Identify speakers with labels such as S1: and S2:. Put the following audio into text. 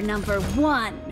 S1: Number one.